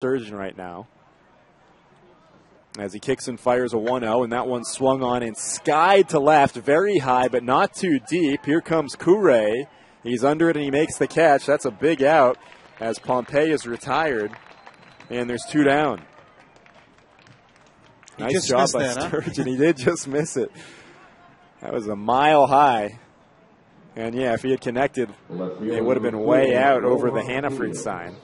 Sturgeon right now. As he kicks and fires a 1 0, and that one swung on and skied to left, very high, but not too deep. Here comes Kure. He's under it and he makes the catch. That's a big out as Pompey is retired, and there's two down. He nice just job by that, huh? Sturgeon. he did just miss it. That was a mile high. And yeah, if he had connected, it would have been way out over the Hannaford sign.